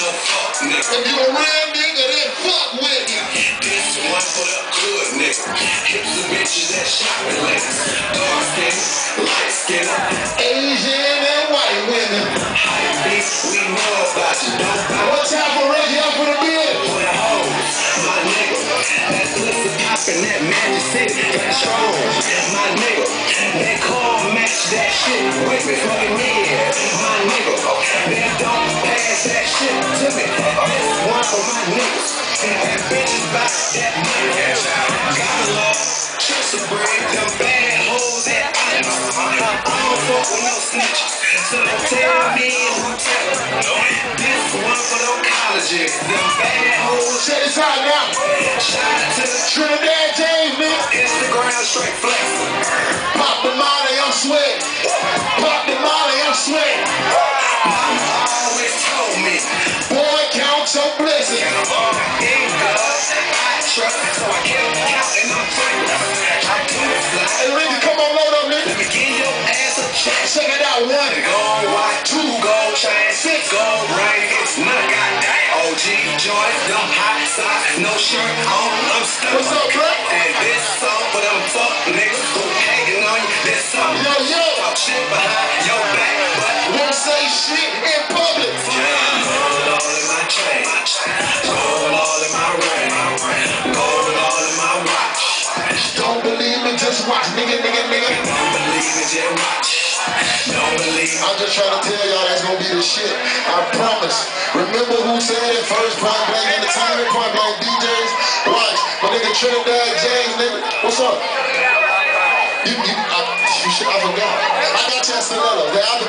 fuck nigga. If you a real nigga, then fuck with me. This one for the good nigga. Hips and bitches that shopping later. Dark skin, light skin, Asian and white women. hype beat, we know about you. Don't buy What type of Reggie up for the bill? for the hoes, my nigga. That pussy poppin', that magic city, that strong, my nigga. That car match that shit with me, fucking head, One for my niggas. And bitches buy that money. Gotta love, trust a bread, them bad hoes that I know. I don't fuck with no snitches. So don't tell me who tell. This one for them colleges, them bad hoes. Check this out now. Shout out to Trinidad James, a check. It out, one. Gold watch, two gold chains, six gold ring. It's none, goddamn. OG joints, them hot socks, no shirt on, I'm stuck. What's up, bro? And this song for them fuck niggas who hating on you. This song Yo, yo. talk shit behind your back, but Won't say shit in public. Yeah, Gold all in my chain, gold all in my ring, gold all in my watch. Don't believe me, just watch. Nigga, nigga, nigga. Don't believe it, just watch. I'm just trying to tell y'all that's gonna be the shit. I promise. Remember who said it first? Point blank entertainment, point blank DJs. Watch. My nigga Trinidad James, nigga. What's up? You, you, I, you should, I forgot. I got. The